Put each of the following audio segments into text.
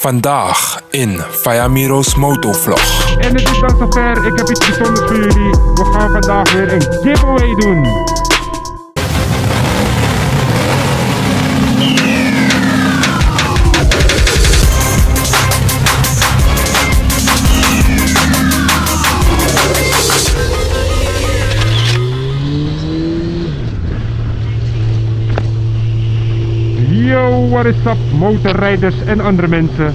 Vandaag in Fayamiro's Motovlog. En het is dan zover. Ik heb iets bijzonders voor jullie. We gaan vandaag weer een giveaway doen. What is up motorrijders en andere mensen.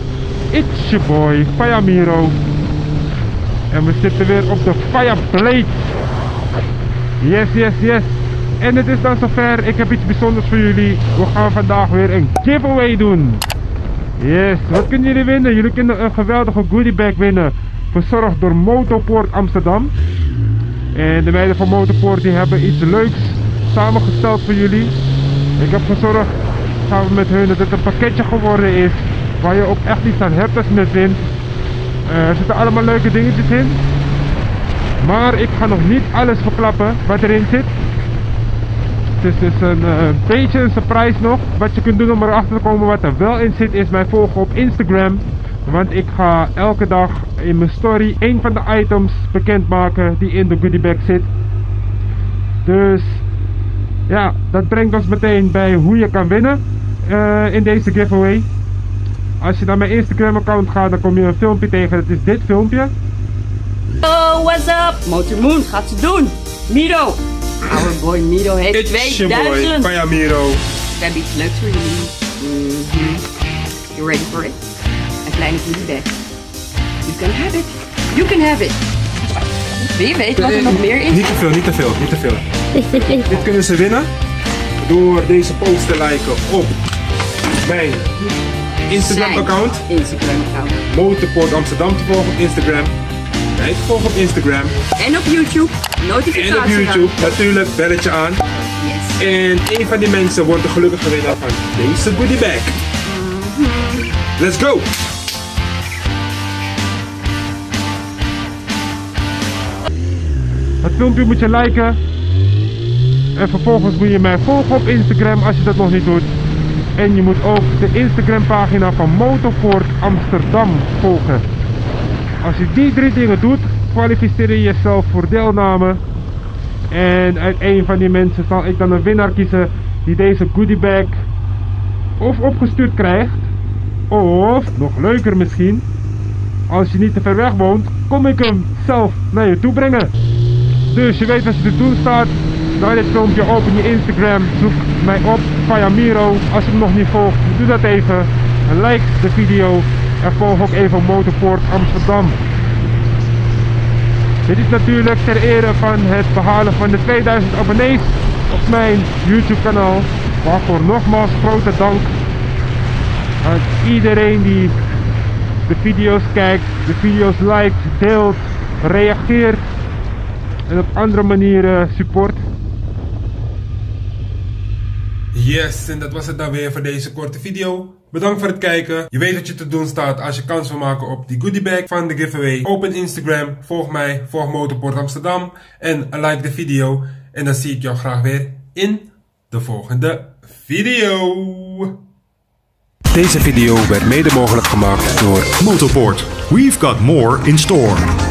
It's your boy, Fayamiro. En we zitten weer op de Fireplate. Yes, yes, yes. En het is dan zover. Ik heb iets bijzonders voor jullie. We gaan vandaag weer een giveaway doen. Yes, wat kunnen jullie winnen? Jullie kunnen een geweldige goodie bag winnen. Verzorgd door Motorpoort Amsterdam. En de meiden van Motorpoort die hebben iets leuks samengesteld voor jullie. Ik heb gezorgd samen met hun dat het een pakketje geworden is. Waar je ook echt iets aan hebt als je het wint. Eh, er zitten allemaal leuke dingetjes in. Maar ik ga nog niet alles verklappen wat erin zit. Het is dus een eh, beetje een surprise nog. Wat je kunt doen om erachter te komen wat er wel in zit is mij volgen op Instagram. Want ik ga elke dag in mijn story een van de items bekendmaken die in de goodie bag zit. Dus ja, dat brengt ons meteen bij hoe je kan winnen eh, in deze giveaway. Als je naar mijn Instagram account gaat, dan kom je een filmpje tegen. Dat is dit filmpje. Oh, what's up? Motor Moon gaat ze doen. Miro. Our boy Miro heeft 2000. We Fayamiro. hebben iets leuks voor jullie. Mhm. You ready for it? Een kleine goodie bag. You can have it. You can have it. Wie weet wat er nog meer is? Niet te veel, niet te veel, niet te veel. Dit kunnen ze winnen door deze post te liken op mijn Instagram Zijn account. Instagram account. Motorpoort Amsterdam te volgen op Instagram. Mij te volgen op Instagram. En op YouTube. Notificatie. En op YouTube natuurlijk belletje aan. Yes. En een van die mensen wordt de gelukkige winnaar van deze goodie bag. Let's go! Het filmpje moet je liken. En vervolgens moet je mij volgen op Instagram als je dat nog niet doet. En je moet ook de Instagram pagina van Motorport Amsterdam volgen. Als je die drie dingen doet, kwalificeer je jezelf voor deelname. En uit een van die mensen zal ik dan een winnaar kiezen die deze goodie bag of opgestuurd krijgt. Of, nog leuker misschien, als je niet te ver weg woont, kom ik hem zelf naar je toe brengen. Dus je weet wat je te doen staat. Draai dit filmpje op in je Instagram. Zoek mij op, Fayamiro. Als je hem nog niet volgt, doe dat even. En like de video. En volg ook even Motorport Amsterdam. Dit is natuurlijk ter ere van het behalen van de 2000 abonnees op mijn YouTube kanaal. Waarvoor nogmaals grote dank aan iedereen die de video's kijkt, de video's liked, deelt, reageert en op andere manieren support. Yes, en dat was het dan weer voor deze korte video. Bedankt voor het kijken. Je weet wat je te doen staat als je kans wil maken op die goodie bag van de giveaway. Open Instagram, volg mij, volg Motorport Amsterdam en like de video. En dan zie ik jou graag weer in de volgende video. Deze video werd mede mogelijk gemaakt door Motorport. We've got more in store.